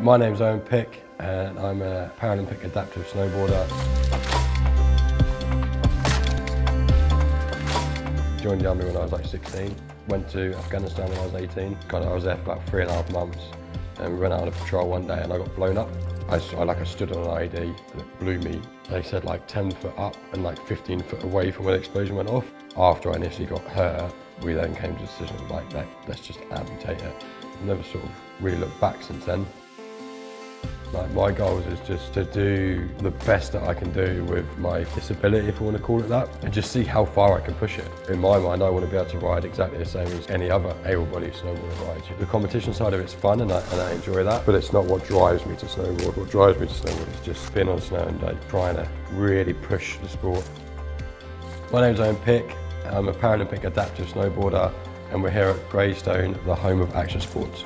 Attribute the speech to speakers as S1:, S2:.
S1: My name's Owen Pick and I'm a Paralympic adaptive snowboarder. Joined the army when I was like 16, went to Afghanistan when I was 18. Kind of, I was there for about three and a half months and we went out on a patrol one day and I got blown up. I, I like I stood on an IED and it blew me. They said like 10 foot up and like 15 foot away from where the explosion went off. After I initially got hurt, we then came to the decision like, like let's just amputate it. Never sort of really looked back since then. Like my goals is just to do the best that I can do with my disability, if you want to call it that, and just see how far I can push it. In my mind, I want to be able to ride exactly the same as any other able-bodied snowboarder rides. The competition side of it's fun and I, and I enjoy that, but it's not what drives me to snowboard. What drives me to snowboard is just being on snow and like, trying to really push the sport. My name's Owen Pick. I'm a Paralympic adaptive snowboarder and we're here at Graystone, the home of action sports.